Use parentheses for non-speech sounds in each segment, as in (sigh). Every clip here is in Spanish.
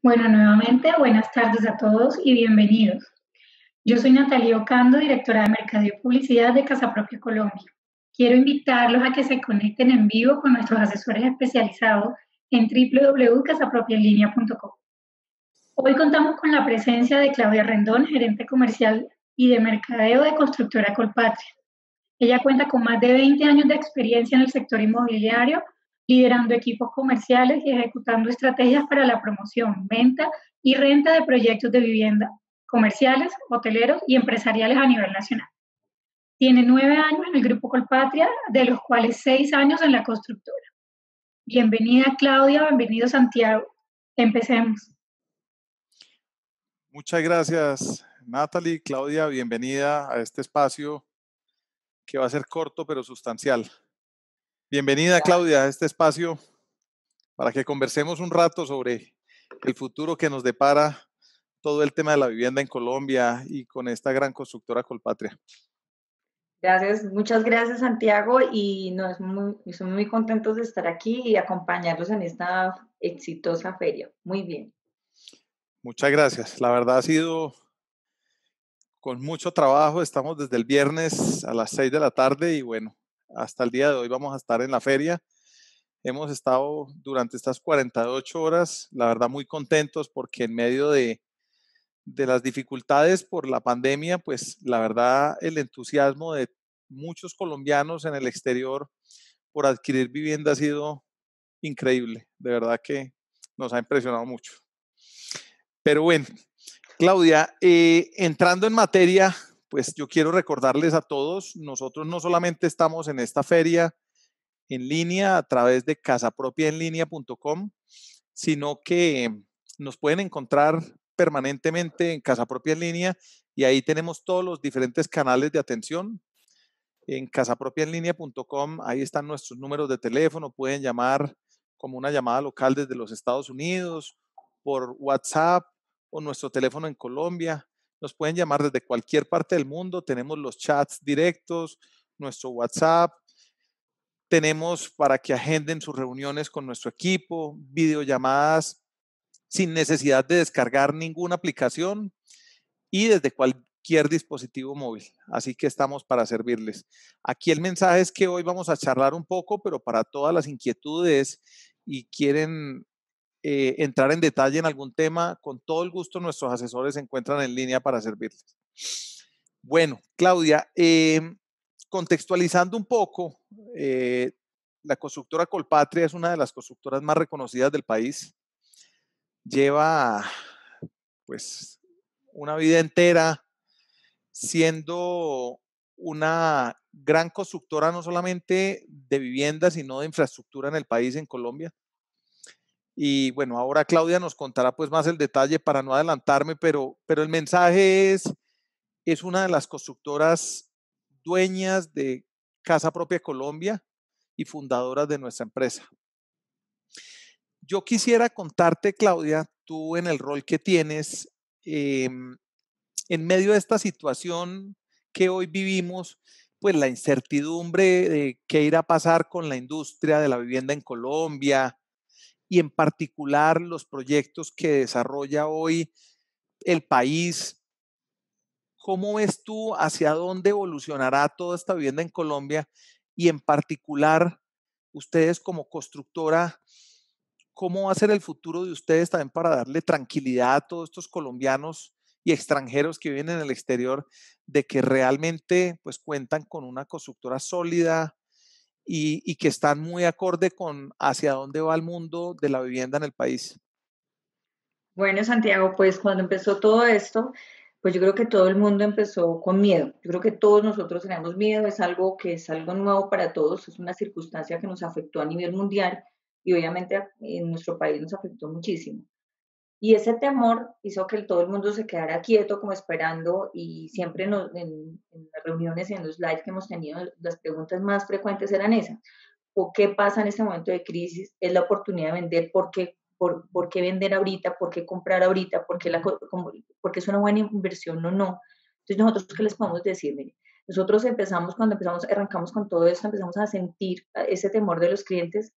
Bueno, nuevamente buenas tardes a todos y bienvenidos. Yo soy Natalia Ocando, directora de Mercado y Publicidad de Casa Propia Colombia. Quiero invitarlos a que se conecten en vivo con nuestros asesores especializados en www.casapropiaenlinea.com. Hoy contamos con la presencia de Claudia Rendón, gerente comercial y de mercadeo de Constructora Colpatria. Ella cuenta con más de 20 años de experiencia en el sector inmobiliario liderando equipos comerciales y ejecutando estrategias para la promoción, venta y renta de proyectos de vivienda comerciales, hoteleros y empresariales a nivel nacional. Tiene nueve años en el Grupo Colpatria, de los cuales seis años en la constructora. Bienvenida Claudia, bienvenido Santiago. Empecemos. Muchas gracias Natalie. Claudia, bienvenida a este espacio que va a ser corto pero sustancial. Bienvenida Claudia a este espacio para que conversemos un rato sobre el futuro que nos depara todo el tema de la vivienda en Colombia y con esta gran constructora Colpatria. Gracias, muchas gracias Santiago y nos muy, somos muy contentos de estar aquí y acompañarlos en esta exitosa feria. Muy bien. Muchas gracias. La verdad ha sido con mucho trabajo. Estamos desde el viernes a las 6 de la tarde y bueno, hasta el día de hoy vamos a estar en la feria. Hemos estado durante estas 48 horas, la verdad, muy contentos porque en medio de, de las dificultades por la pandemia, pues la verdad, el entusiasmo de muchos colombianos en el exterior por adquirir vivienda ha sido increíble. De verdad que nos ha impresionado mucho. Pero bueno, Claudia, eh, entrando en materia, pues (laughs) yo quiero recordarles a todos, nosotros no solamente estamos en esta feria en línea a través de casapropiaenlinea.com, sino que nos pueden encontrar permanentemente en Casa Propia en línea y ahí tenemos todos los diferentes canales de atención. En casapropiaenlinea.com, ahí están nuestros números de teléfono, pueden llamar como una llamada local desde los Estados Unidos, por WhatsApp o nuestro teléfono en Colombia. Nos pueden llamar desde cualquier parte del mundo. Tenemos los chats directos, nuestro WhatsApp. Tenemos para que agenden sus reuniones con nuestro equipo, videollamadas sin necesidad de descargar ninguna aplicación y desde cualquier dispositivo móvil. Así que estamos para servirles. Aquí el mensaje es que hoy vamos a charlar un poco, pero para todas las inquietudes y quieren eh, entrar en detalle en algún tema, con todo el gusto nuestros asesores se encuentran en línea para servirles. Bueno, Claudia, em, contextualizando un poco, eh, la constructora Colpatria es una de las constructoras más reconocidas del país. Lleva pues una vida entera siendo una gran constructora no solamente de vivienda, sino de infraestructura en el país, en Colombia. Y bueno, ahora Claudia nos contará pues más el detalle para no adelantarme, pero, pero el mensaje es, es una de las constructoras dueñas de Casa Propia Colombia y fundadoras de nuestra empresa. Yo quisiera contarte, Claudia, tú en el rol que tienes, em, en medio de esta situación que hoy vivimos, pues la incertidumbre de qué irá a pasar con la industria de la vivienda en Colombia, y en particular los proyectos que desarrolla hoy el país. ¿Cómo ves tú hacia dónde evolucionará toda esta vivienda en Colombia y en particular ustedes como constructora? ¿Cómo va a ser el futuro de ustedes también para darle tranquilidad a todos estos colombianos y extranjeros que viven en el exterior de que realmente pues cuentan con una constructora sólida, y, que están muy acorde con hacia dónde va el mundo de la vivienda en el país. Bueno, Santiago, pues cuando empezó todo esto, pues yo creo que todo el mundo empezó con miedo. Yo creo que todos nosotros tenemos miedo, es algo que es algo nuevo para todos, es una circunstancia que nos afectó a nivel mundial y obviamente en nuestro país nos afectó muchísimo. Y ese temor hizo que todo el mundo se quedara quieto, como esperando, y siempre en, las reuniones y en los lives que hemos tenido, las preguntas más frecuentes eran esas. ¿O qué pasa en este momento de crisis? ¿Es la oportunidad de vender? ¿Por qué, por, por qué vender ahorita? ¿Por qué comprar ahorita? ¿Por qué, la, porque es una buena inversión o no? Entonces, nosotros, ¿qué les podemos decir? nosotros empezamos, cuando empezamos, arrancamos con todo esto, empezamos a sentir ese temor de los clientes,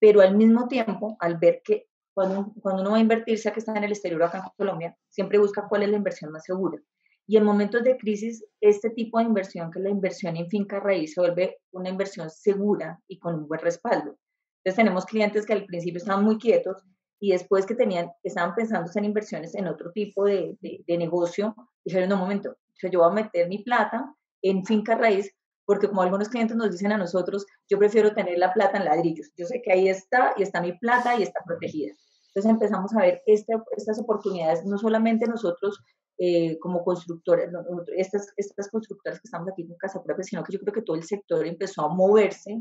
pero al mismo tiempo, al ver que cuando, cuando uno va a invertir, sea que está en el exterior o acá en Colombia, siempre busca cuál es la inversión más segura. Y en momentos de crisis, este tipo de inversión, que es la inversión en finca raíz, se vuelve una inversión segura y con un buen respaldo. Entonces tenemos clientes que al principio estaban muy quietos y después que tenían, estaban pensando en inversiones en otro tipo de, de, negocio, dijeron, no, un momento, yo voy a meter mi plata en finca raíz porque como algunos clientes nos dicen a nosotros, yo prefiero tener la plata en ladrillos. Yo sé que ahí está y está mi plata y está protegida. Entonces empezamos a ver este, estas oportunidades, no solamente nosotros eh, como constructores, estas, estas constructoras que estamos aquí en Casa Propia, sino que yo creo que todo el sector empezó a moverse,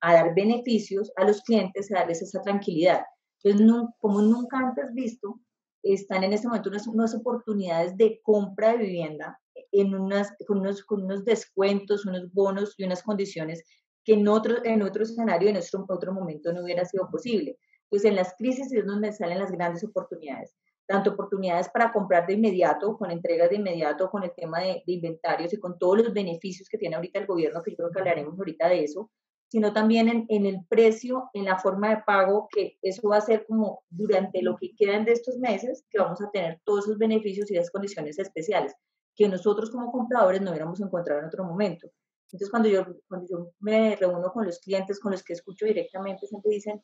a dar beneficios a los clientes, a darles esa tranquilidad. Entonces, como nunca antes visto, están en este momento unas, unas oportunidades de compra de vivienda en unas, con, unos, con unos descuentos, unos bonos y unas condiciones que en otro, en otro escenario, en otro, otro momento no hubiera sido posible. Pues en las crisis es donde salen las grandes oportunidades tanto oportunidades para comprar de inmediato, con entregas de inmediato, con el tema de, inventarios y con todos los beneficios que tiene ahorita el gobierno, que yo creo que hablaremos ahorita de eso, sino también en, en, el precio, en la forma de pago, que eso va a ser como durante lo que quedan de estos meses, que vamos a tener todos esos beneficios y las condiciones especiales que nosotros como compradores no hubiéramos encontrado en otro momento. Entonces, cuando yo, cuando yo me reúno con los clientes, con los que escucho directamente, siempre dicen,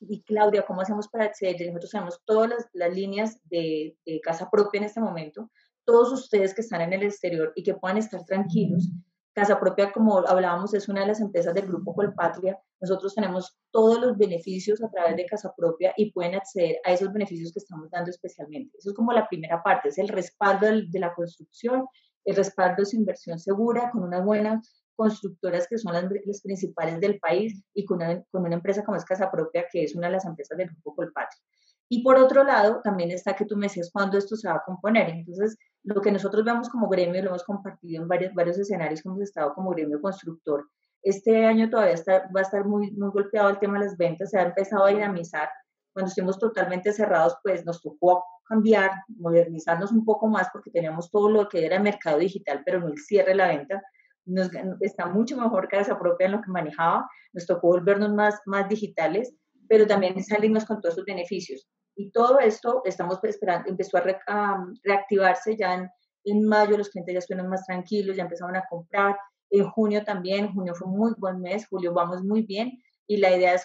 y Claudia, ¿cómo hacemos para acceder? Nosotros tenemos todas las, líneas de, casa propia en este momento. Todos ustedes que están en el exterior y que puedan estar tranquilos. Casa propia, como hablábamos, es una de las empresas del grupo Colpatria. Nosotros tenemos todos los beneficios a través de casa propia y pueden acceder a esos beneficios que estamos dando especialmente. Eso es como la primera parte, es el respaldo de la construcción, el respaldo de su inversión segura con una buena constructoras que son las, principales del país y con una, con una, empresa como es Casa Propia, que es una de las empresas del grupo Colpatria. Y por otro lado, también está que tú me decías cuándo esto se va a componer. Entonces, lo que nosotros vemos como gremio, lo hemos compartido en varios, varios escenarios que hemos estado como gremio constructor. Este año todavía está, va a estar muy, muy golpeado el tema de las ventas, se ha empezado a dinamizar. Cuando estuvimos totalmente cerrados, pues nos tocó cambiar, modernizarnos un poco más porque teníamos todo lo que era mercado digital, pero no el cierre de la venta nos, está mucho mejor Casa Propia en lo que manejaba, nos tocó volvernos más, más digitales, pero también salimos con todos esos beneficios. Y todo esto estamos esperando, empezó a, reactivarse ya en, en, mayo, los clientes ya estuvieron más tranquilos, ya empezaron a comprar, en junio también, junio fue un muy buen mes, julio vamos muy bien, y la idea es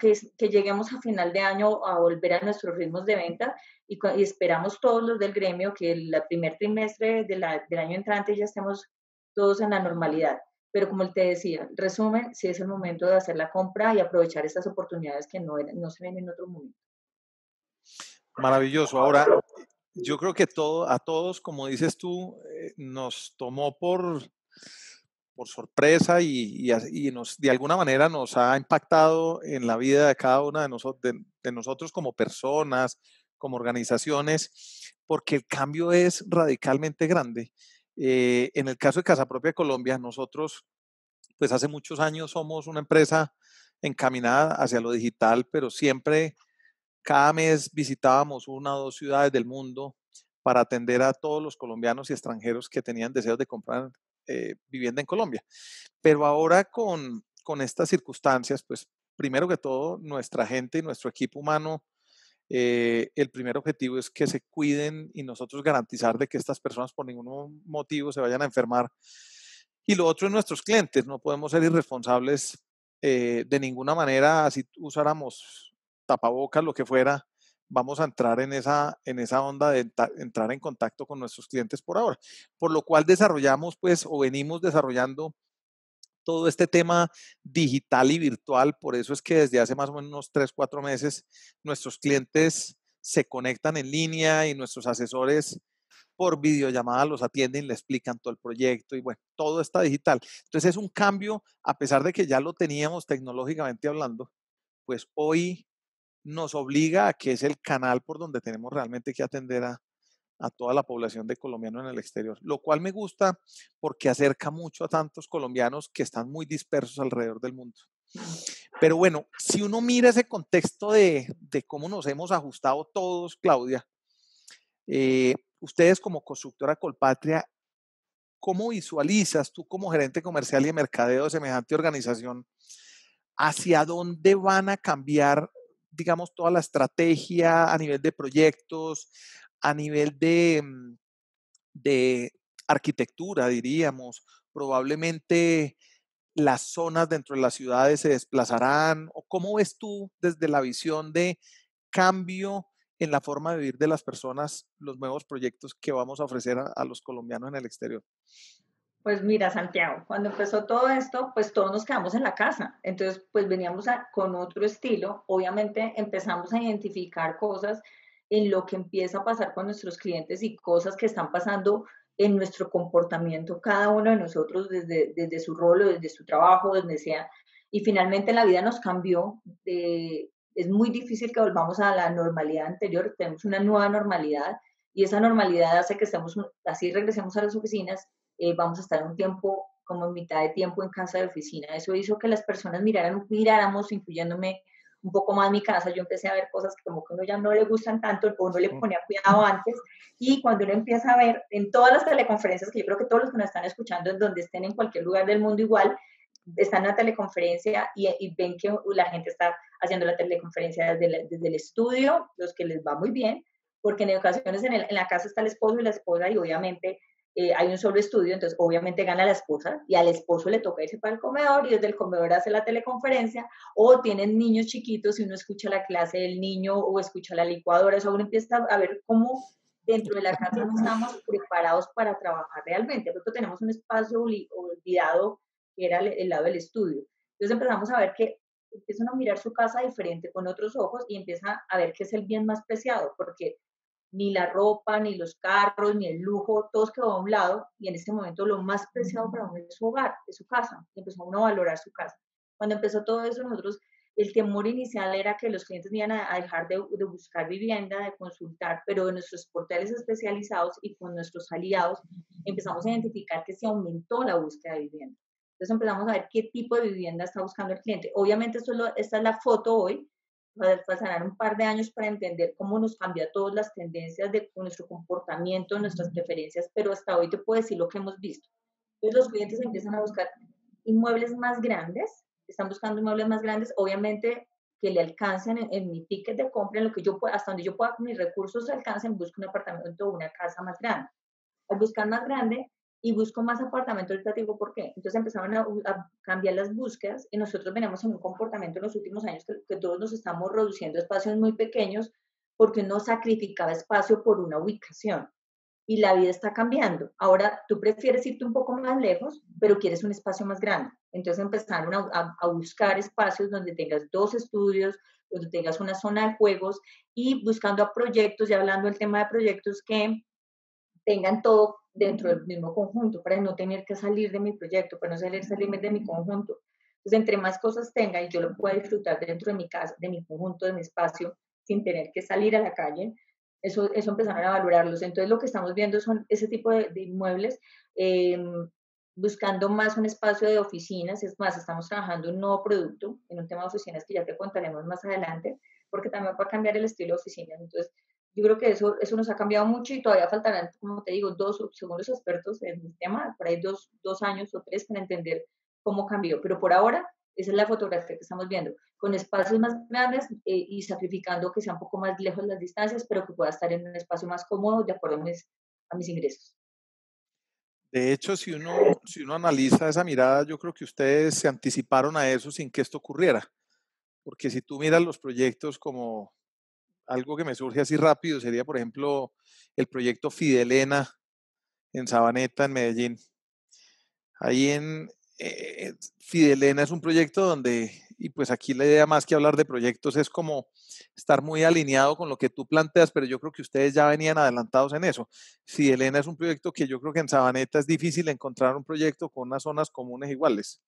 que, que lleguemos a final de año a volver a nuestros ritmos de venta y, y esperamos todos los del gremio que el primer trimestre de la, del año entrante ya estemos todos en la normalidad. Pero como te decía, resumen, si es el momento de hacer la compra y aprovechar estas oportunidades que no, no se ven en otro momento. Maravilloso. Ahora, yo creo que todo, a todos, como dices tú, eh, nos tomó por, por sorpresa y, y, nos, de alguna manera nos ha impactado en la vida de cada una de nosotros como personas, como organizaciones, porque el cambio es radicalmente grande. Eh, en el caso de Casa Propia Colombia, nosotros, pues hace muchos años somos una empresa encaminada hacia lo digital, pero siempre cada mes visitábamos una o dos ciudades del mundo para atender a todos los colombianos y extranjeros que tenían deseos de comprar eh, vivienda en Colombia. Pero ahora con, con estas circunstancias, pues primero que todo, nuestra gente y nuestro equipo humano eh, el primer objetivo es que se cuiden y nosotros garantizar de que estas personas por ningún motivo se vayan a enfermar. Y lo otro es nuestros clientes. No podemos ser irresponsables eh, de ninguna manera. Si usáramos tapabocas, lo que fuera, vamos a entrar en esa, en esa onda de entrar en contacto con nuestros clientes por ahora. Por lo cual desarrollamos, pues, o venimos desarrollando todo este tema digital y virtual. Por eso es que desde hace más o menos unos tres, cuatro meses nuestros clientes se conectan en línea y nuestros asesores por videollamada los atienden, le explican todo el proyecto y bueno, todo está digital. Entonces es un cambio, a pesar de que ya lo teníamos tecnológicamente hablando, pues hoy nos obliga a que es el canal por donde tenemos realmente que atender a, a toda la población de colombianos en el exterior, lo cual me gusta porque acerca mucho a tantos colombianos que están muy dispersos alrededor del mundo. Pero bueno, si uno mira ese contexto de, cómo nos hemos ajustado todos, Claudia, eh, ustedes como constructora Colpatria, ¿cómo visualizas tú como gerente comercial y de mercadeo de semejante organización hacia dónde van a cambiar digamos, toda la estrategia a nivel de proyectos, a nivel de, mm, de arquitectura, diríamos, probablemente las zonas dentro de las ciudades se desplazarán? ¿O cómo ves tú desde la visión de cambio en la forma de vivir de las personas los nuevos proyectos que vamos a ofrecer a, los colombianos en el exterior? Pues mira, Santiago, cuando empezó todo esto, pues todos nos quedamos en la casa. Entonces, pues veníamos con otro estilo. Obviamente empezamos a identificar cosas en lo que empieza a pasar con nuestros clientes y cosas que están pasando en nuestro comportamiento, cada uno de nosotros desde, desde su rol o desde su trabajo, donde sea. Y finalmente la vida nos cambió. es muy difícil que volvamos a la normalidad anterior, tenemos una nueva normalidad y esa normalidad hace que estemos, así regresemos a las oficinas, eh, vamos a estar un tiempo, como mitad de tiempo en casa de oficina. Eso hizo que las personas miraran, miráramos, incluyéndome un poco más mi casa, yo empecé a ver cosas que como que uno ya no le gustan tanto o no le ponía cuidado antes. Y cuando uno empieza a ver en todas las teleconferencias, que yo creo que todos los que nos están escuchando, en donde estén en cualquier lugar del mundo igual, están en la teleconferencia y, ven que la gente está haciendo la teleconferencia desde, desde, el estudio, los que les va muy bien, porque en ocasiones en, en la casa está el esposo y la esposa y obviamente eh, hay un solo estudio, entonces obviamente gana la esposa y al esposo le toca irse para el comedor y desde el comedor hace la teleconferencia o tienen niños chiquitos y uno escucha la clase del niño o escucha la licuadora, eso uno empieza a ver cómo dentro de la casa no estamos preparados para trabajar realmente, porque tenemos un espacio olvidado que era el, lado del estudio. Entonces empezamos a ver que empiezan a mirar su casa diferente con otros ojos y empieza a ver que es el bien más preciado, porque ni la ropa, ni los carros, ni el lujo, todos quedó a un lado y en este momento lo más preciado para uno es su hogar, es su casa. Y empezó uno a valorar su casa. Cuando empezó todo eso, nosotros, el temor inicial era que los clientes iban a, dejar de, de, buscar vivienda, de consultar, pero en nuestros portales especializados y con nuestros aliados empezamos a identificar que se aumentó la búsqueda de vivienda. Entonces empezamos a ver qué tipo de vivienda está buscando el cliente. Obviamente esto esta es la foto hoy, pasarán un par de años para entender cómo nos cambia todas las tendencias de nuestro comportamiento, nuestras preferencias, pero hasta hoy te puedo decir lo que hemos visto. Entonces los clientes empiezan a buscar inmuebles más grandes, están buscando inmuebles más grandes, obviamente que le alcancen en, mi ticket de compra, en lo que yo pueda, hasta donde yo pueda, mis recursos alcancen, busco un apartamento o una casa más grande. Al buscar más grande, y busco más apartamento digo, ¿por qué? Entonces empezaron a, cambiar las búsquedas y nosotros venimos en un comportamiento en los últimos años que, todos nos estamos reduciendo espacios muy pequeños porque uno sacrificaba espacio por una ubicación y la vida está cambiando. Ahora tú prefieres irte un poco más lejos, pero quieres un espacio más grande. Entonces empezaron a, a buscar espacios donde tengas dos estudios, donde tengas una zona de juegos y buscando a proyectos, ya hablando del tema de proyectos que tengan todo dentro del mismo conjunto, para no tener que salir de mi proyecto, para no salir, salirme de mi conjunto. Entonces, entre más cosas tenga y yo lo pueda disfrutar dentro de mi casa, de mi conjunto, de mi espacio, sin tener que salir a la calle, eso, eso empezaron a valorarlos. Entonces, lo que estamos viendo son ese tipo de, inmuebles, em, buscando más un espacio de oficinas. Es más, estamos trabajando un nuevo producto en un tema de oficinas que ya te contaremos más adelante, porque también va a cambiar el estilo de oficinas. Entonces, yo creo que eso, eso nos ha cambiado mucho y todavía faltarán, como te digo, dos, según los expertos en el tema, por ahí dos, dos años o tres para entender cómo cambió. Pero por ahora, esa es la fotografía que estamos viendo, con espacios más grandes eh, y sacrificando que sea un poco más lejos las distancias, pero que pueda estar en un espacio más cómodo de acuerdo a mis, a mis ingresos. De hecho, si uno, si uno analiza esa mirada, yo creo que ustedes se anticiparon a eso sin que esto ocurriera. Porque si tú miras los proyectos como algo que me surge así rápido sería, por ejemplo, el proyecto Fidelena en Sabaneta, en Medellín. Ahí en eh, Fidelena es un proyecto donde, y pues aquí la idea más que hablar de proyectos es como estar muy alineado con lo que tú planteas, pero yo creo que ustedes ya venían adelantados en eso. Fidelena es un proyecto que yo creo que en Sabaneta es difícil encontrar un proyecto con unas zonas comunes iguales.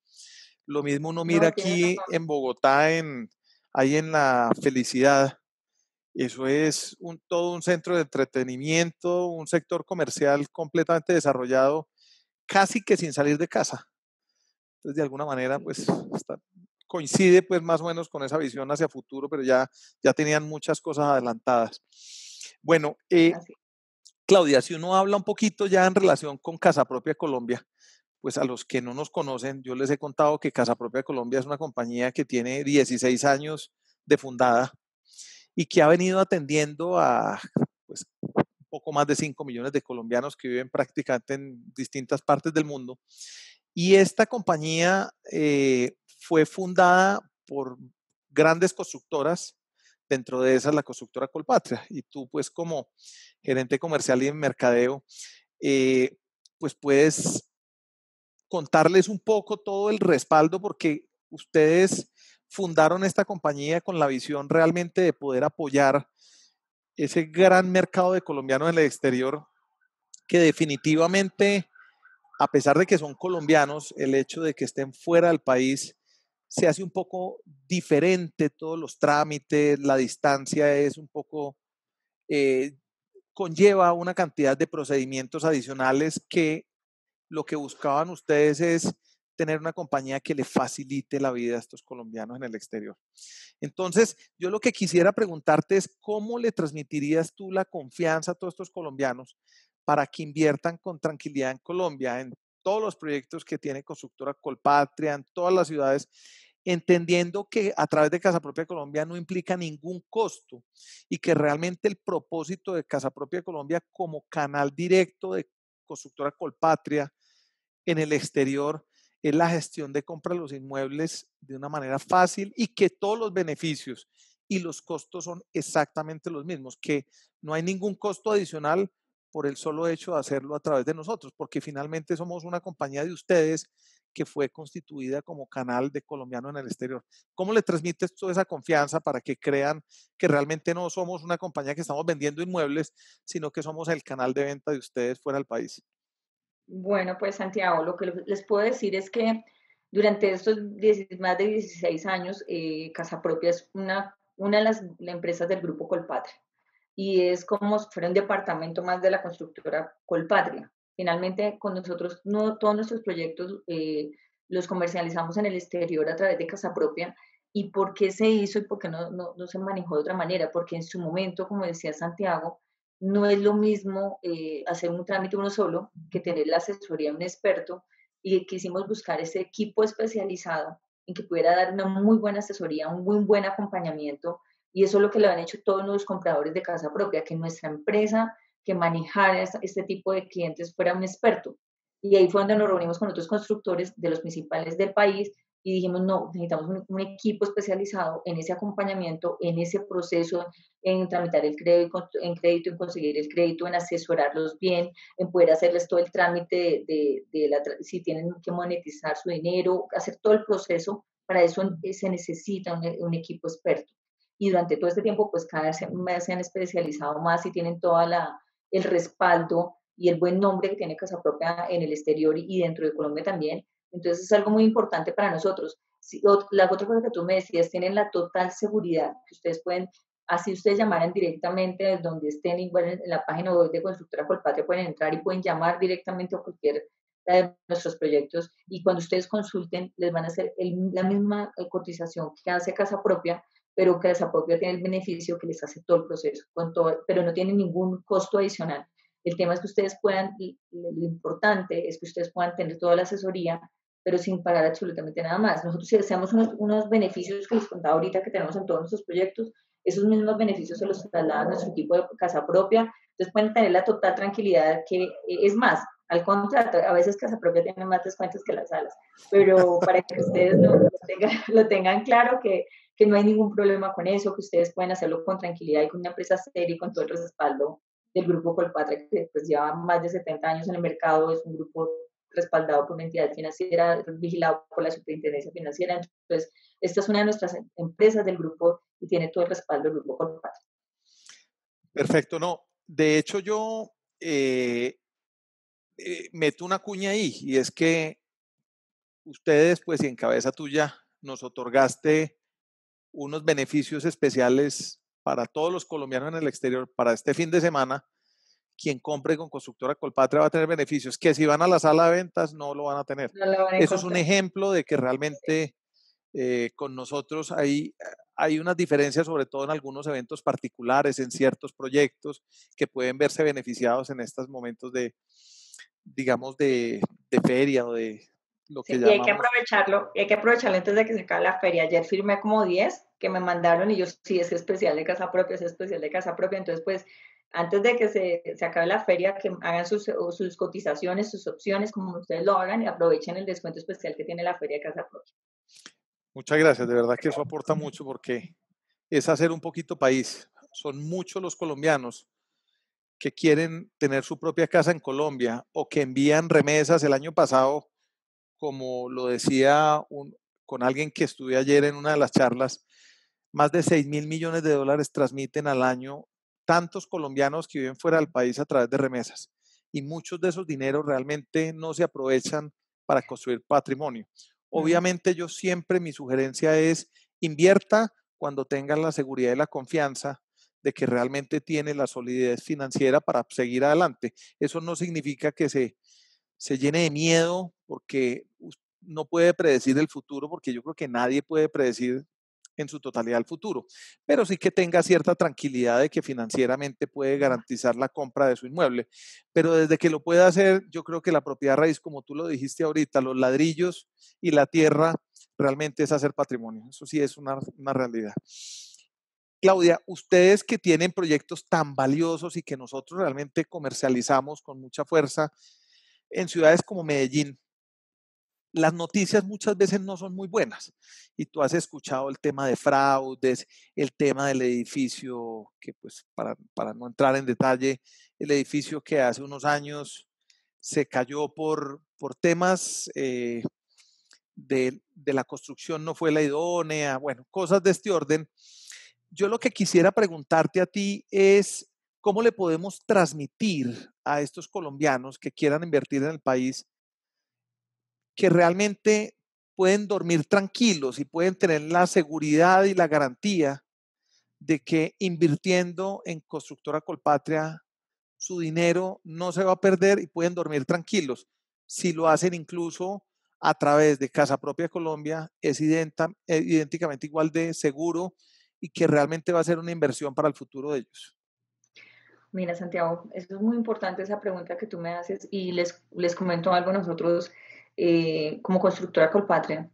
Lo mismo uno mira aquí en Bogotá, en, ahí en la Felicidad, eso es un, todo un centro de entretenimiento, un sector comercial completamente desarrollado, casi que sin salir de casa. Entonces, de alguna manera, pues coincide pues más o menos con esa visión hacia futuro, pero ya, ya tenían muchas cosas adelantadas. Bueno, eh, Claudia, si uno habla un poquito ya en relación con Casa Propia Colombia, pues a los que no nos conocen, yo les he contado que Casa Propia Colombia es una compañía que tiene 16 años de fundada y que ha venido atendiendo a pues, un poco más de 5 millones de colombianos que viven prácticamente en distintas partes del mundo. Y esta compañía eh, fue fundada por grandes constructoras, dentro de esas la constructora Colpatria. Y tú, pues como gerente comercial y en mercadeo, eh, pues puedes contarles un poco todo el respaldo porque ustedes fundaron esta compañía con la visión realmente de poder apoyar ese gran mercado de colombianos en el exterior que definitivamente, a pesar de que son colombianos, el hecho de que estén fuera del país se hace un poco diferente, todos los trámites, la distancia es un poco, eh, conlleva una cantidad de procedimientos adicionales que lo que buscaban ustedes es tener una compañía que le facilite la vida a estos colombianos en el exterior. Entonces, yo lo que quisiera preguntarte es cómo le transmitirías tú la confianza a todos estos colombianos para que inviertan con tranquilidad en Colombia, en todos los proyectos que tiene Constructora Colpatria, en todas las ciudades, entendiendo que a través de Casa Propia Colombia no implica ningún costo y que realmente el propósito de Casa Propia Colombia como canal directo de Constructora Colpatria en el exterior es la gestión de compra de los inmuebles de una manera fácil y que todos los beneficios y los costos son exactamente los mismos, que no hay ningún costo adicional por el solo hecho de hacerlo a través de nosotros, porque finalmente somos una compañía de ustedes que fue constituida como canal de colombiano en el exterior. ¿Cómo le transmites toda esa confianza para que crean que realmente no somos una compañía que estamos vendiendo inmuebles, sino que somos el canal de venta de ustedes fuera del país? Bueno, pues Santiago, lo que les puedo decir es que durante estos más de 16 años, eh, Casa Propia es una, una de las empresas del grupo Colpatria y es como si fuera un departamento más de la constructora Colpatria. Finalmente, con nosotros no, todos nuestros proyectos eh, los comercializamos en el exterior a través de Casa Propia. ¿Y por qué se hizo y por qué no, no se manejó de otra manera? Porque en su momento, como decía Santiago, no es lo mismo eh, hacer un trámite uno solo que tener la asesoría de un experto y quisimos buscar ese equipo especializado en que pudiera dar una muy buena asesoría, un muy buen acompañamiento y eso es lo que le han hecho todos los compradores de casa propia, que nuestra empresa que manejara este tipo de clientes fuera un experto. Y ahí fue donde nos reunimos con otros constructores de los principales del país y dijimos, no, necesitamos un, equipo especializado en ese acompañamiento, en ese proceso, en tramitar el crédito, en crédito, en conseguir el crédito, en asesorarlos bien, en poder hacerles todo el trámite de, de, la, si tienen que monetizar su dinero, hacer todo el proceso. Para eso se necesita un, un equipo experto. Y durante todo este tiempo, pues cada vez se han especializado más y tienen toda la, el respaldo y el buen nombre que tiene Casa Propia en el exterior y dentro de Colombia también entonces es algo muy importante para nosotros. Si, la otra cosa que tú me decías, tienen la total seguridad que ustedes pueden, así ustedes llamaran directamente desde donde estén, igual en, la página web de Constructora Colpatria pueden entrar y pueden llamar directamente a cualquier de nuestros proyectos y cuando ustedes consulten les van a hacer la misma eh, cotización que hace Casa Propia, pero Casa Propia tiene el beneficio que les hace todo el proceso, con todo, pero no tiene ningún costo adicional. El tema es que ustedes puedan, lo importante es que ustedes puedan tener toda la asesoría pero sin pagar absolutamente nada más. Nosotros si deseamos unos, unos beneficios que les contaba ahorita que tenemos en todos nuestros proyectos, esos mismos beneficios se los traslada a nuestro equipo de casa propia, entonces pueden tener la total tranquilidad que eh, es más, al contrato, a veces casa propia tiene más descuentos que las salas, pero para que ustedes lo, tengan, (laughs) lo tengan claro que, que no hay ningún problema con eso, que ustedes pueden hacerlo con tranquilidad y con una empresa seria y con todo el respaldo del grupo Colpatria, que pues lleva más de 70 años en el mercado, es un grupo respaldado por una entidad financiera, vigilado por la superintendencia financiera. Entonces, esta es una de nuestras empresas del grupo y tiene todo el respaldo del grupo Colpatria. Perfecto, no. De hecho, yo eh, eh, meto una cuña ahí y es que ustedes, pues, en cabeza tuya, nos otorgaste unos beneficios especiales para todos los colombianos en el exterior para este fin de semana quien compre con constructora Colpatria va a tener beneficios, que si van a la sala de ventas no lo van a tener. Eso es un ejemplo de que realmente eh, con nosotros hay, hay unas diferencias, sobre todo en algunos eventos particulares, en ciertos proyectos que pueden verse beneficiados en estos momentos de, digamos, de, de feria o de lo que sí, llamamos. Y hay que aprovecharlo, y hay que aprovecharlo antes de que se acabe la feria. Ayer firmé como 10 que me mandaron y yo sí es especial de casa propia, es especial de casa propia, entonces pues antes de que se, se acabe la feria, que hagan sus, sus, cotizaciones, sus opciones, como ustedes lo hagan y aprovechen el descuento especial que tiene la feria de casa propia. Muchas gracias, de verdad que eso aporta mucho porque es hacer un poquito país. Son muchos los colombianos que quieren tener su propia casa en Colombia o que envían remesas. El año pasado, como lo decía un, con alguien que estuve ayer en una de las charlas, más de 6 mil millones de dólares transmiten al año tantos colombianos que viven fuera del país a través de remesas. Y muchos de esos dineros realmente no se aprovechan para construir patrimonio. Obviamente yo siempre mi sugerencia es invierta cuando tengan la seguridad y la confianza de que realmente tiene la solidez financiera para seguir adelante. Eso no significa que se, se llene de miedo porque no puede predecir el futuro, porque yo creo que nadie puede predecir en su totalidad el futuro, pero sí que tenga cierta tranquilidad de que financieramente puede garantizar la compra de su inmueble. Pero desde que lo pueda hacer, yo creo que la propiedad raíz, como tú lo dijiste ahorita, los ladrillos y la tierra, realmente es hacer patrimonio. Eso sí es una, una realidad. Claudia, ustedes que tienen proyectos tan valiosos y que nosotros realmente comercializamos con mucha fuerza en ciudades como Medellín, las noticias muchas veces no son muy buenas. Y tú has escuchado el tema de fraudes, el tema del edificio, que pues para, para no entrar en detalle, el edificio que hace unos años se cayó por, por temas eh, de, de la construcción, no fue la idónea, bueno, cosas de este orden. Yo lo que quisiera preguntarte a ti es, ¿cómo le podemos transmitir a estos colombianos que quieran invertir en el país que realmente pueden dormir tranquilos y pueden tener la seguridad y la garantía de que invirtiendo en Constructora Colpatria su dinero no se va a perder y pueden dormir tranquilos. Si lo hacen incluso a través de Casa Propia Colombia, es idénticamente igual de seguro y que realmente va a ser una inversión para el futuro de ellos. Mira, Santiago, eso es muy importante esa pregunta que tú me haces y les, les comento algo. Nosotros eh, como constructora Colpatria,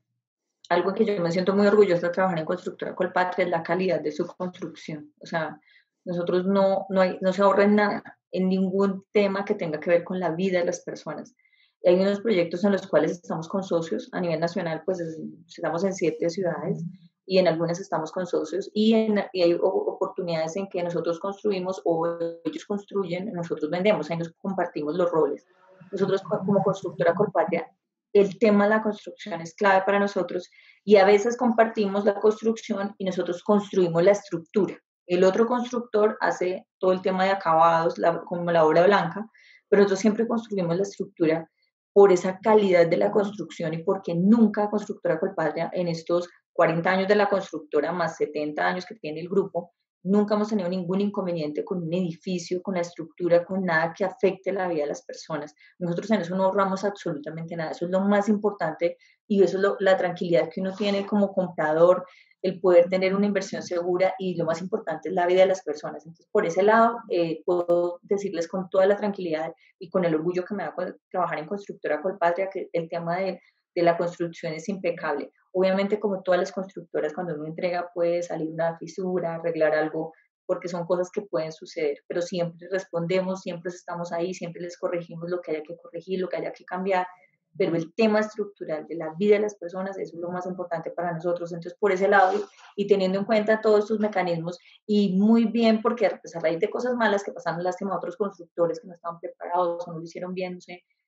algo que yo me siento muy orgullosa de trabajar en constructora Colpatria es la calidad de su construcción. O sea, nosotros no, no, hay, no se ahorra en nada, en ningún tema que tenga que ver con la vida de las personas. Hay unos proyectos en los cuales estamos con socios a nivel nacional, pues estamos en siete ciudades y en algunas estamos con socios y, en, y, hay oportunidades en que nosotros construimos o ellos construyen, nosotros vendemos, ahí nos compartimos los roles. Nosotros como constructora Colpatria el tema de la construcción es clave para nosotros y a veces compartimos la construcción y nosotros construimos la estructura. El otro constructor hace todo el tema de acabados, como la obra blanca, pero nosotros siempre construimos la estructura por esa calidad de la construcción y porque nunca Constructora Colpatria en estos 40 años de la constructora más 70 años que tiene el grupo, Nunca hemos tenido ningún inconveniente con un edificio, con la estructura, con nada que afecte la vida de las personas. Nosotros en eso no ahorramos absolutamente nada. Eso es lo más importante y eso es la tranquilidad que uno tiene como comprador, el poder tener una inversión segura y lo más importante es la vida de las personas. Entonces, por ese lado, eh, puedo decirles con toda la tranquilidad y con el orgullo que me da trabajar en Constructora Colpatria que el tema de, de la construcción es impecable. Obviamente, como todas las constructoras, cuando uno entrega puede salir una fisura, arreglar algo, porque son cosas que pueden suceder, pero siempre respondemos, siempre estamos ahí, siempre les corregimos lo que haya que corregir, lo que haya que cambiar, pero el tema estructural de la vida de las personas, es lo más importante para nosotros. Entonces, por ese lado, y teniendo en cuenta todos estos mecanismos, y muy bien, porque a raíz de cosas malas que pasaron lástima a otros constructores que no estaban preparados no lo hicieron bien, no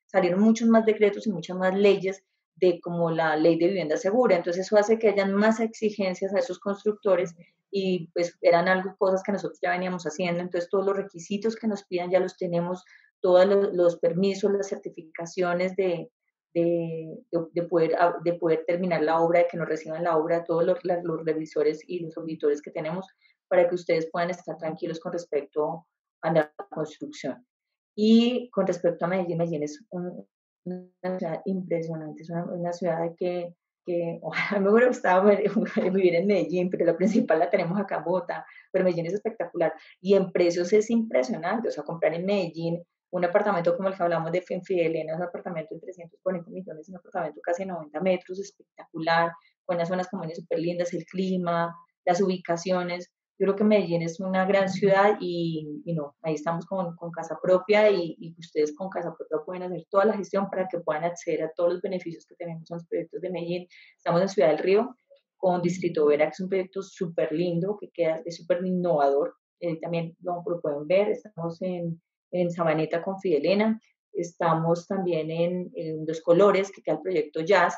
salieron muchos más decretos y muchas más leyes de como la ley de vivienda segura. Entonces eso hace que hayan más exigencias a esos constructores y pues eran algo, cosas que nosotros ya veníamos haciendo. Entonces todos los requisitos que nos pidan ya los tenemos, todos los, permisos, las certificaciones de, de, de, poder, de poder terminar la obra, de que nos reciban la obra, todos los, los revisores y los auditores que tenemos para que ustedes puedan estar tranquilos con respecto a la construcción. Y con respecto a Medellín, Medellín es un, una ciudad impresionante, es una, ciudad que, que (laughs) ojalá me hubiera gustado (laughs) vivir en Medellín, pero la principal la tenemos acá en pero Medellín es espectacular y en precios es impresionante, o sea, comprar en Medellín un apartamento como el que hablamos de Fidelena, un apartamento de 340 millones, un apartamento casi 90 metros, espectacular, unas zonas comunes súper lindas, el clima, las ubicaciones. Yo creo que Medellín es una gran ciudad y, no, ahí estamos con, con casa propia y, y, ustedes con casa propia pueden hacer toda la gestión para que puedan acceder a todos los beneficios que tenemos en los proyectos de Medellín. Estamos en Ciudad del Río con Distrito Vera, que es un proyecto súper lindo, que queda, es súper innovador. Eh, también lo, pueden ver, estamos en, en Sabaneta con Fidelena, estamos también en, en Dos Colores, que queda el proyecto Jazz,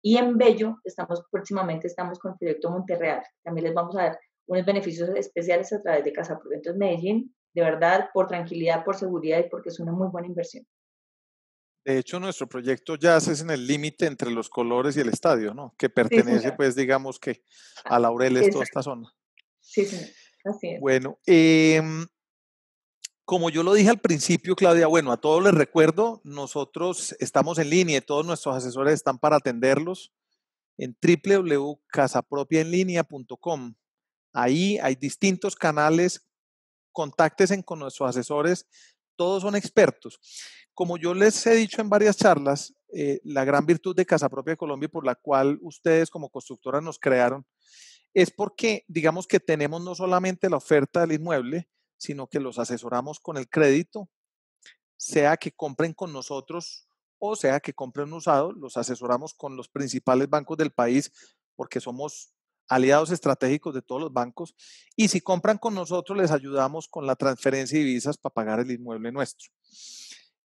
y en Bello, estamos próximamente estamos con el proyecto Monterreal. También les vamos a dar unos beneficios especiales a través de Casa Entonces, Medellín, de verdad, por tranquilidad, por seguridad y porque es una muy buena inversión. De hecho, nuestro proyecto Jazz es en el límite entre los colores y el estadio, ¿no? Que pertenece, pues, digamos que a Laureles, toda esta zona. Sí, sí, así es. Bueno, eh, como yo lo dije al principio, Claudia, bueno, a todos les recuerdo, nosotros estamos en línea y todos nuestros asesores están para atenderlos en www.casapropiaenlinea.com. Ahí hay distintos canales, contáctense con nuestros asesores, todos son expertos. Como yo les he dicho en varias charlas, eh, la gran virtud de Casa Propia de Colombia por la cual ustedes como constructora nos crearon es porque digamos que tenemos no solamente la oferta del inmueble, sino que los asesoramos con el crédito, sea que compren con nosotros o sea que compren usado, los asesoramos con los principales bancos del país porque somos aliados estratégicos de todos los bancos y si compran con nosotros les ayudamos con la transferencia de divisas para pagar el inmueble nuestro.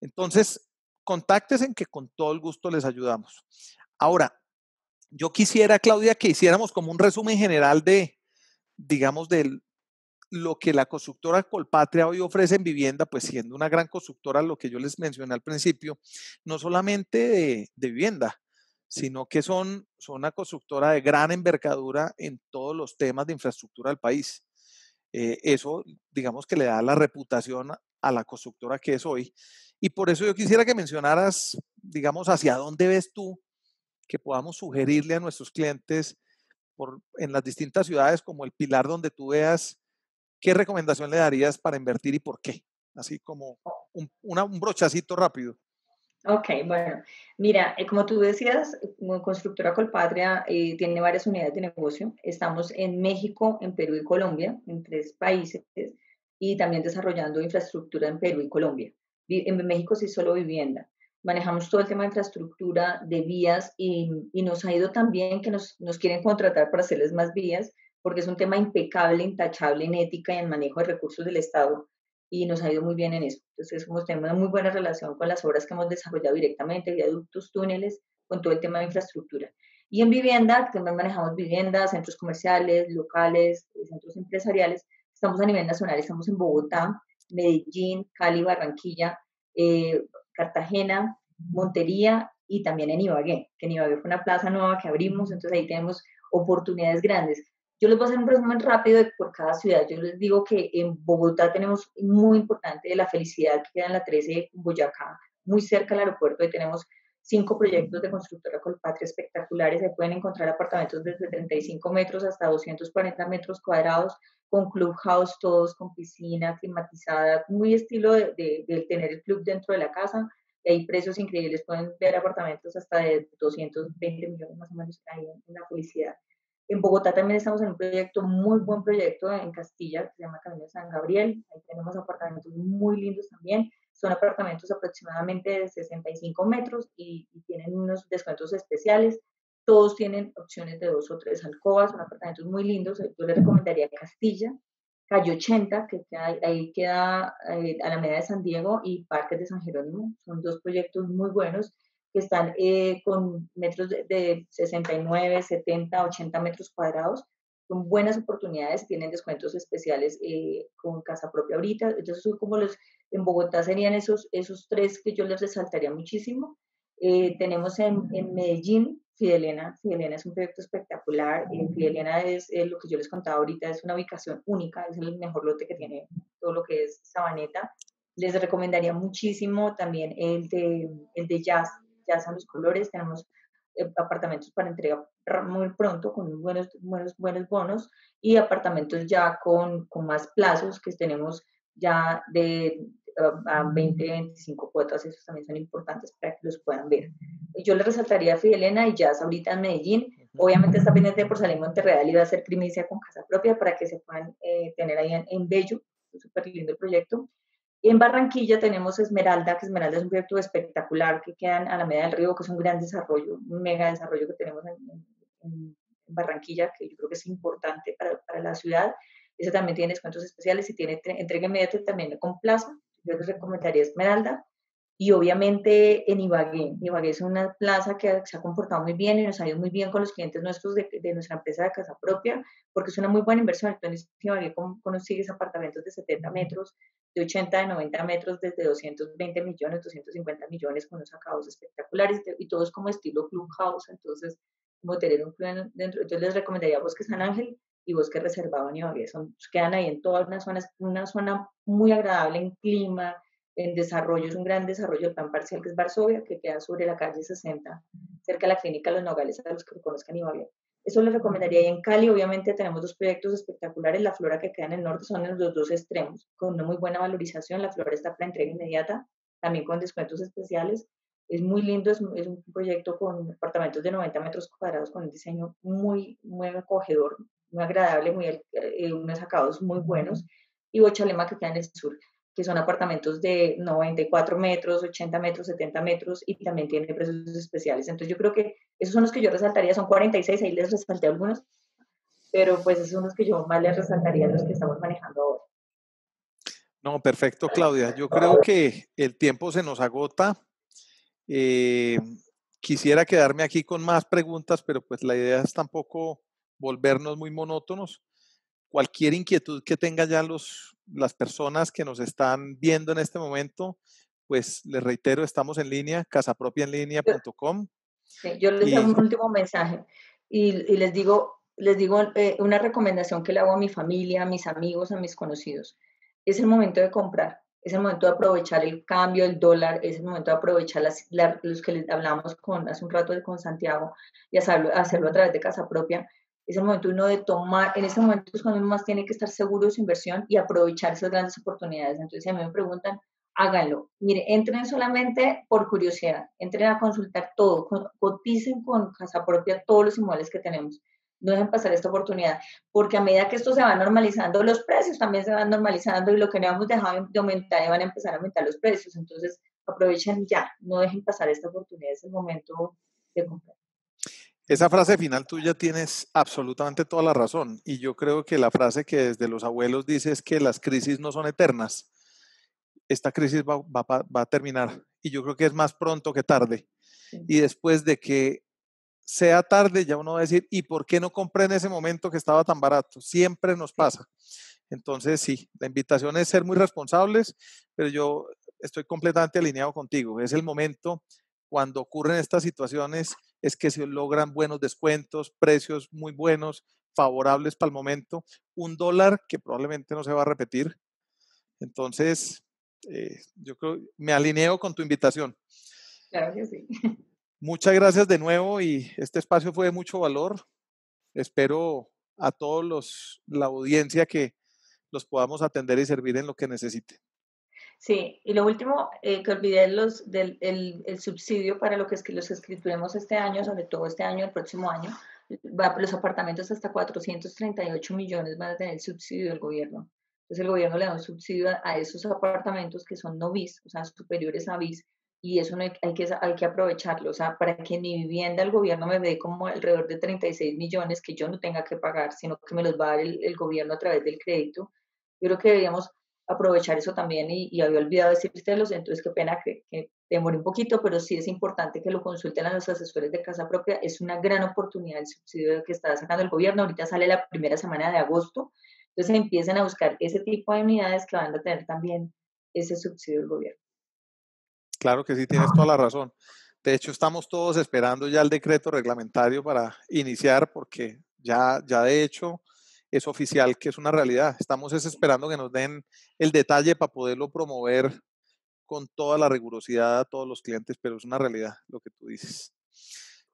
Entonces, contáctense en que con todo el gusto les ayudamos. Ahora, yo quisiera, Claudia, que hiciéramos como un resumen general de, digamos, del, lo que la constructora Colpatria hoy ofrece en vivienda, pues siendo una gran constructora, lo que yo les mencioné al principio, no solamente de, vivienda, sino que son, son, una constructora de gran envergadura en todos los temas de infraestructura del país. Eh, eso, digamos que le da la reputación a la constructora que es hoy. Y por eso yo quisiera que mencionaras, digamos, hacia dónde ves tú que podamos sugerirle a nuestros clientes por, en las distintas ciudades como el pilar donde tú veas ¿qué recomendación le darías para invertir y por qué? Así como un, un brochacito rápido. Ok, bueno, mira, eh, como tú decías, como Constructora Colpatria eh, tiene varias unidades de negocio. Estamos en México, en Perú y Colombia, en tres países, y también desarrollando infraestructura en Perú y Colombia. En México sí solo vivienda. Manejamos todo el tema de infraestructura, de vías, y, y nos ha ido también que nos, nos quieren contratar para hacerles más vías porque es un tema impecable, intachable en ética y en manejo de recursos del Estado y nos ha ido muy bien en eso. Entonces, hemos tenido una muy buena relación con las obras que hemos desarrollado directamente, viaductos, túneles, con todo el tema de infraestructura. Y en vivienda, también manejamos viviendas, centros comerciales, locales, eh, centros empresariales. Estamos a nivel nacional, estamos en Bogotá, Medellín, Cali, Barranquilla, eh, Cartagena, Montería y también en Ibagué, que en Ibagué fue una plaza nueva que abrimos, entonces ahí tenemos oportunidades grandes. Yo les voy a hacer un resumen rápido de por cada ciudad. Yo les digo que en Bogotá tenemos muy importante la felicidad que queda en la 13 Boyacá, muy cerca del aeropuerto. y tenemos cinco proyectos de constructora Colpatria espectaculares. Se pueden encontrar apartamentos desde 35 metros hasta 240 metros cuadrados, con clubhouse todos, con piscina climatizada, muy estilo de, de, tener el club dentro de la casa. hay precios increíbles, pueden ver apartamentos hasta de 220 millones más o menos ahí en la felicidad. En Bogotá también estamos en un proyecto, muy buen proyecto en Castilla, que se llama Camino de San Gabriel. Ahí tenemos apartamentos muy lindos también. Son apartamentos aproximadamente de 65 metros y, tienen unos descuentos especiales. Todos tienen opciones de dos o tres alcobas, son apartamentos muy lindos. Yo les recomendaría Castilla, Calle 80, que ahí queda eh, a la media de San Diego, y Parques de San Jerónimo. Son dos proyectos muy buenos que están eh, con metros de, 69, 70, 80 metros cuadrados. Son buenas oportunidades, tienen descuentos especiales eh, con casa propia ahorita. Entonces, son como los, en Bogotá serían esos, esos tres que yo les resaltaría muchísimo. Eh, tenemos en, en, Medellín Fidelena. Fidelena es un proyecto espectacular. Fidelena es lo que yo les contaba ahorita, es una ubicación única, es el mejor lote que tiene todo lo que es Sabaneta. Les recomendaría muchísimo también el de, el de Jazz, ya son los colores, tenemos eh, apartamentos para entrega muy pronto con buenos, buenos, buenos bonos y apartamentos ya con, con más plazos que tenemos ya de a 20, 25 cuotas, esos también son importantes para que los puedan ver. Yo les resaltaría a Fidelena y Jazz ahorita en Medellín, Obviamente está pendiente por salir Monterreal y va a ser primicia con casa propia para que se puedan eh, tener ahí en, Bello, es súper lindo el proyecto. Y en Barranquilla tenemos Esmeralda, que Esmeralda es un proyecto espectacular que queda a la media del río, que es un gran desarrollo, un mega desarrollo que tenemos en, Barranquilla, que yo creo que es importante para, para la ciudad. Ese también tiene descuentos especiales y tiene entrega inmediata también con plaza. Yo les recomendaría Esmeralda. Y obviamente en Ibagué. Ibagué es una plaza que se ha comportado muy bien y nos ha ido muy bien con los clientes nuestros de, de nuestra empresa de casa propia, porque es una muy buena inversión. Entonces, Ibagué consigues apartamentos de 70 metros, de 80, de 90 metros, desde 220 millones, 250 millones, con unos acabados espectaculares y todo es como estilo clubhouse. Entonces, como tener un plan dentro. Entonces, les recomendaría Bosque San Ángel y Bosque Reservado en Ibagué. Son, quedan ahí en todas las zonas, una zona muy agradable en clima, en desarrollo, es un gran desarrollo plan parcial que es Varsovia, que queda sobre la calle 60, cerca de la clínica Los Nogales, a los que conozcan Ibagué. Eso les recomendaría. Y en Cali, obviamente, tenemos dos proyectos espectaculares. La flora que queda en el norte son los dos extremos, con una muy buena valorización. La flora está para entrega inmediata, también con descuentos especiales. Es muy lindo, es, es un proyecto con apartamentos de 90 metros cuadrados, con un diseño muy, muy acogedor, muy agradable, muy, eh, unos acabados muy buenos. Y Bochalema, que queda en el sur que son apartamentos de 94 metros, 80 metros, 70 metros y también tiene precios especiales. Entonces yo creo que esos son los que yo resaltaría, son 46, ahí les resalté algunos, pero pues esos son los que yo más les resaltaría, los que estamos manejando ahora. No, perfecto, Claudia. Yo creo que el tiempo se nos agota. Eh, quisiera quedarme aquí con más preguntas, pero pues la idea es tampoco volvernos muy monótonos. Cualquier inquietud que tengan ya los, las personas que nos están viendo en este momento, pues les reitero, estamos en línea, casapropiaenlinea.com. Sí, yo les hago un último mensaje y, les digo, les digo eh, una recomendación que le hago a mi familia, a mis amigos, a mis conocidos. Es el momento de comprar, es el momento de aprovechar el cambio del dólar, es el momento de aprovechar las, los que les hablamos con, hace un rato con Santiago y hacerlo, hacerlo a través de casa propia es el momento uno de tomar, en ese momento es cuando uno más tiene que estar seguro de su inversión y aprovechar esas grandes oportunidades. Entonces, a mí me preguntan, háganlo. Mire, entren solamente por curiosidad, entren a consultar todo, coticen con casa propia todos los inmuebles que tenemos. No dejen pasar esta oportunidad, porque a medida que esto se va normalizando, los precios también se van normalizando y lo que no hemos dejado de aumentar, van a empezar a aumentar los precios. Entonces, aprovechen ya, no dejen pasar esta oportunidad, es el momento de comprar. Esa frase final tuya tienes absolutamente toda la razón. Y yo creo que la frase que desde los abuelos dice es que las crisis no son eternas. Esta crisis va, a terminar. Y yo creo que es más pronto que tarde. Y después de que sea tarde, ya uno va a decir, ¿y por qué no compré en ese momento que estaba tan barato? Siempre nos pasa. Entonces, sí, la invitación es ser muy responsables, pero yo estoy completamente alineado contigo. Es el momento cuando ocurren estas situaciones es que se logran buenos descuentos, precios muy buenos, favorables para el momento, un dólar que probablemente no se va a repetir. Entonces, eh, yo creo, me alineo con tu invitación. Claro que sí. (laughs) Muchas gracias de nuevo y este espacio fue de mucho valor. Espero a todos los, la audiencia que los podamos atender y servir en lo que necesiten. Sí, y lo último, eh, que olvidé los, del el, subsidio para lo que es que los escrituremos este año, sobre todo este año, el próximo año, va, los apartamentos hasta 438 millones van a tener el subsidio del gobierno. Entonces el gobierno le da un subsidio a, esos apartamentos que son no bis, o sea, superiores a bis, y eso no hay, hay, que, hay que aprovecharlo, o sea, para que mi vivienda el gobierno me dé como alrededor de 36 millones que yo no tenga que pagar, sino que me los va a dar el, el gobierno a través del crédito. Yo creo que deberíamos aprovechar eso también y, había olvidado decírtelos, entonces qué pena que, que demore un poquito, pero sí es importante que lo consulten a los asesores de casa propia. Es una gran oportunidad el subsidio que está sacando el gobierno. Ahorita sale la primera semana de agosto, entonces empiecen a buscar ese tipo de unidades que van a tener también ese subsidio del gobierno. Claro que sí, tienes toda la razón. De hecho, estamos todos esperando ya el decreto reglamentario para iniciar, porque ya, ya de hecho es oficial, que es una realidad. Estamos esperando que nos den el detalle para poderlo promover con toda la rigurosidad a todos los clientes, pero es una realidad lo que tú dices.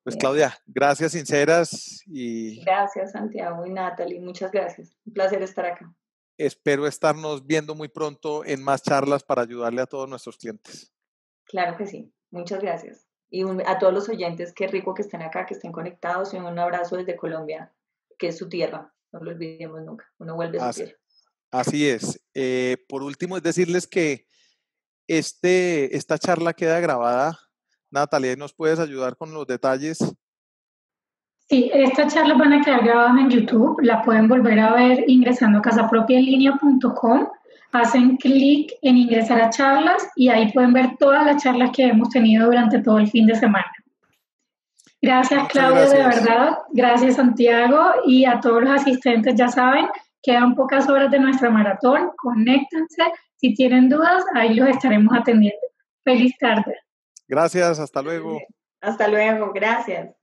Pues Claudia, gracias sinceras y... Gracias Santiago y Natalie, muchas gracias. Un placer estar acá. Espero estarnos viendo muy pronto en más charlas para ayudarle a todos nuestros clientes. Claro que sí. Muchas gracias. Y a todos los oyentes, qué rico que estén acá, que estén conectados y un abrazo desde Colombia, que es su tierra. No lo olvidemos nunca. Uno vuelve a tierra. Así es. Eh, por último, es decirles que este, esta charla queda grabada. Natalia, ¿nos puedes ayudar con los detalles? Sí, estas charlas van a quedar grabadas en YouTube. La pueden volver a ver ingresando a casapropiaenlinea.com. Hacen clic en ingresar a charlas y ahí pueden ver todas las charlas que hemos tenido durante todo el fin de semana. Gracias, Claudio, de verdad. Gracias, Santiago. Y a todos los asistentes, ya saben, quedan pocas horas de nuestra maratón. Conéctense. Si tienen dudas, ahí los estaremos atendiendo. Feliz tarde. Gracias, hasta luego. Hasta luego, gracias.